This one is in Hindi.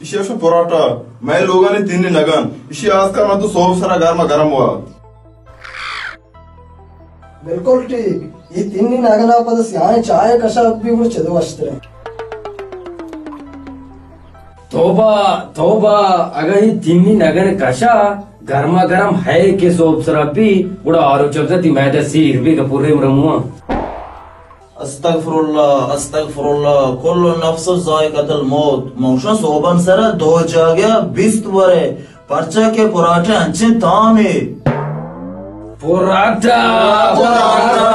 इसे पोराटा मैं लोगों ने तिन्नी नगन इशे आज का ना तो सौ सारा में गर्म हुआ। बिल्कुल ठीक। ये तीन तिन्नी नगला पद तो यहाँ चाय कषा भी कुछ चलो अस्त्र। तोबा तोबा अगर ये तीन तिन्नी नगन कषा गर्मा गर्म है के सोप सरा भी उड़ा आरोचक थी मैं सीर भी कपूरे में रमुआ अस्तगफिरुल्लाह अस्तगफिरुल्लाह कुल्लु नफ्स जायकातुल मौत मौशा सोबन सर दो जागे बिस्त वरे पर्चा के पराठे अंचे तामे पराठा अंडा